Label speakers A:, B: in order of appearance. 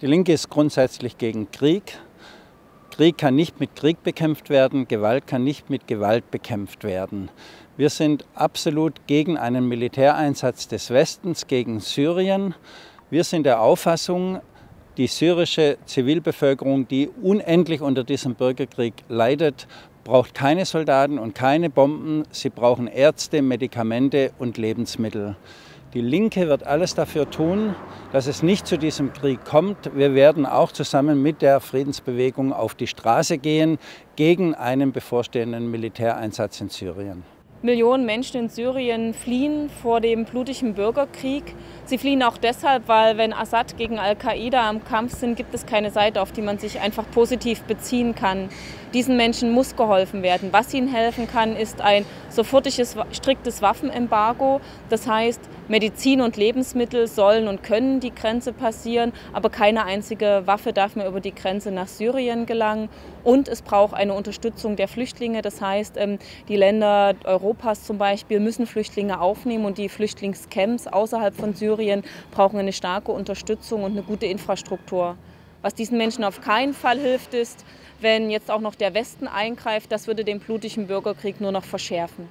A: Die Linke ist grundsätzlich gegen Krieg. Krieg kann nicht mit Krieg bekämpft werden, Gewalt kann nicht mit Gewalt bekämpft werden. Wir sind absolut gegen einen Militäreinsatz des Westens gegen Syrien. Wir sind der Auffassung, die syrische Zivilbevölkerung, die unendlich unter diesem Bürgerkrieg leidet, braucht keine Soldaten und keine Bomben. Sie brauchen Ärzte, Medikamente und Lebensmittel. Die Linke wird alles dafür tun, dass es nicht zu diesem Krieg kommt. Wir werden auch zusammen mit der Friedensbewegung auf die Straße gehen gegen einen bevorstehenden Militäreinsatz in Syrien.
B: Millionen Menschen in Syrien fliehen vor dem blutigen Bürgerkrieg. Sie fliehen auch deshalb, weil wenn Assad gegen Al-Qaida am Kampf sind, gibt es keine Seite, auf die man sich einfach positiv beziehen kann. Diesen Menschen muss geholfen werden. Was ihnen helfen kann, ist ein sofortiges, striktes Waffenembargo. Das heißt, Medizin und Lebensmittel sollen und können die Grenze passieren, aber keine einzige Waffe darf mehr über die Grenze nach Syrien gelangen. Und es braucht eine Unterstützung der Flüchtlinge. Das heißt, ähm, die Länder Europas zum Beispiel müssen Flüchtlinge aufnehmen und die Flüchtlingscamps außerhalb von Syrien brauchen eine starke Unterstützung und eine gute Infrastruktur. Was diesen Menschen auf keinen Fall hilft, ist, wenn jetzt auch noch der Westen eingreift, das würde den blutigen Bürgerkrieg nur noch verschärfen.